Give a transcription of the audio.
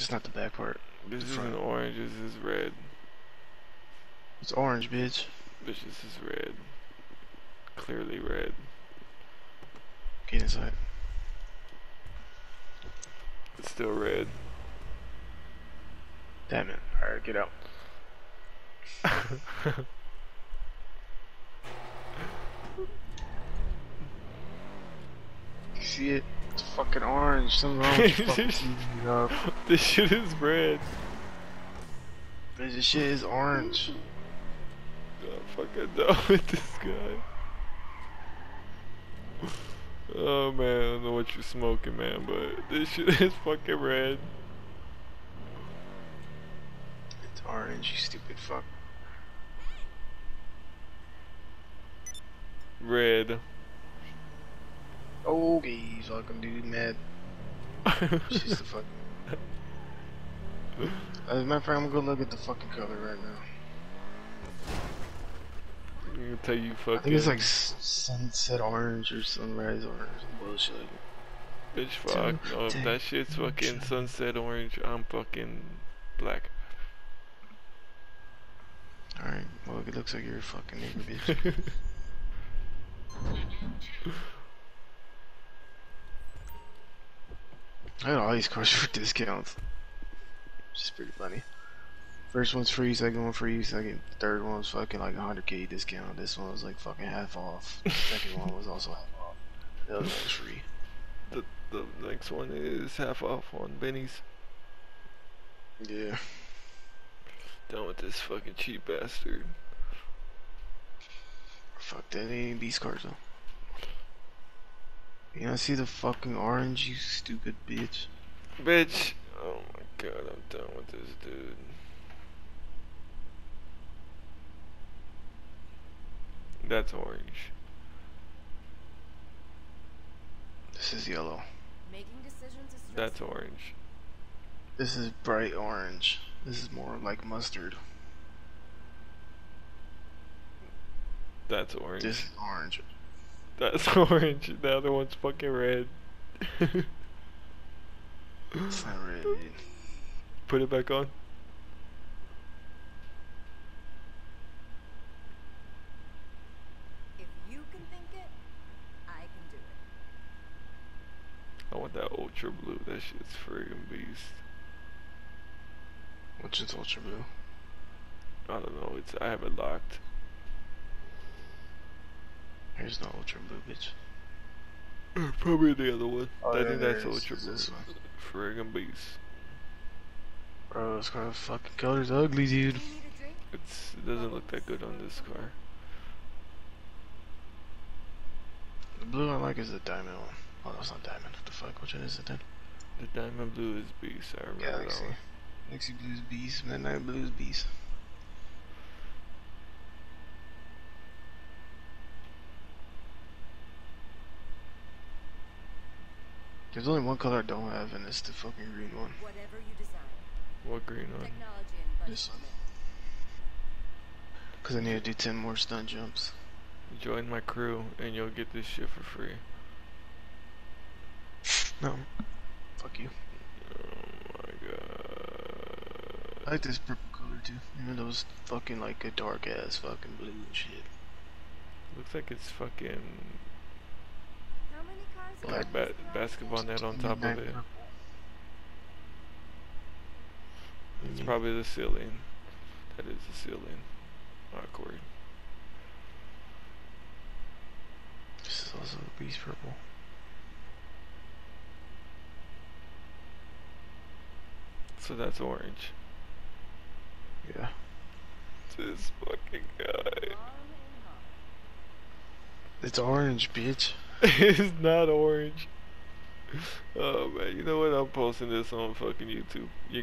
Just not the back part. This The isn't orange, this is red. It's orange, bitch. Bitch, this is red. Clearly red. Get inside. It's still red. Damn it. Alright, get out. See it? It's fucking orange. Something wrong with fucking TV, dog. this shit is red. This shit is orange. I'm fucking done with this guy. Oh man, I don't know what you're smoking, man, but this shit is fucking red. It's orange, you stupid fuck. Red. Okay, you fucking dude, mad. She's the fuck. As a matter of fact, I'm gonna look at the fucking color right now. I'm gonna tell you fucking. I think it's like sunset orange or sunrise orange, some bullshit. Bitch, fuck. No, if that shit's fucking sunset orange, I'm fucking black. Alright, well, it looks like you're a fucking nigger, bitch. I got all these cards for discounts. Which is pretty funny. First one's free, second one free, second, third one was fucking like 100k discount. This one was like fucking half off. Second one was also half off. The other one was free. the, the next one is half off on Benny's. Yeah. Done with this fucking cheap bastard. Fuck that, ain't these cards though. You don't see the fucking orange, you stupid bitch. Bitch! Oh my god, I'm done with this dude. That's orange. This is yellow. Making decisions is That's orange. This is bright orange. This is more like mustard. That's orange. This is orange. That's orange. The other one's fucking red. It's not red. Put it back on. If you can think it, I can do it. I want that ultra blue. That shit's friggin' beast. Which is ultra blue. I don't know. It's I have it locked. Here's no ultra blue, bitch. Mm, probably the other one. Oh, I yeah, think that's it is. ultra It's blue. Friggin' beast. Bro, this car fucking color's ugly, dude. Do you need a drink? It's it doesn't look that good on this car. The blue I like is the diamond one. Oh, that's not diamond. What the fuck? Which one is it then? The diamond blue is beast. I remember that Galaxy. one. Galaxy Blue's Beast. Midnight Blue's Beast. There's only one color I don't have, and it's the fucking green one. Whatever you desire. What green one? Technology and budget This one. Because I need to do 10 more stunt jumps. Join my crew and you'll get this shit for free. No. Fuck you. Oh my god. I like this purple color too. Even though it's fucking like a dark ass fucking blue and shit. Looks like it's fucking like ba basketball net on top of it. It's Mhm. probably the ceiling. That is the ceiling. Awkward. This is also beast purple. So that's orange. Yeah. This fucking guy. Arm in arm. It's orange, bitch. it's not orange. Oh man, you know what? I'm posting this on fucking YouTube. You